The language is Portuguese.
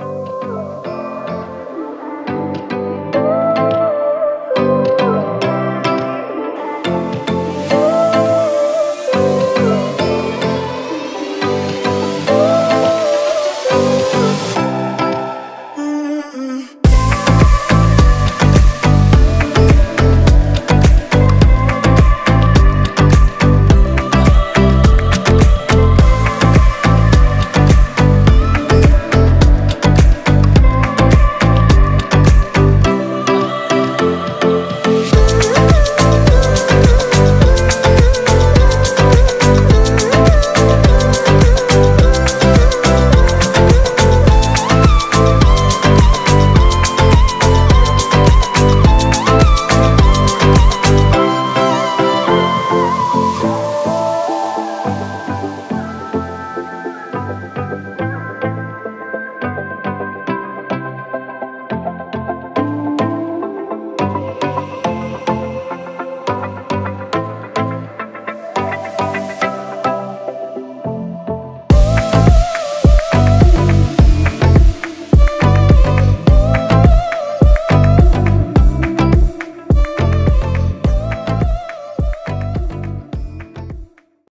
Música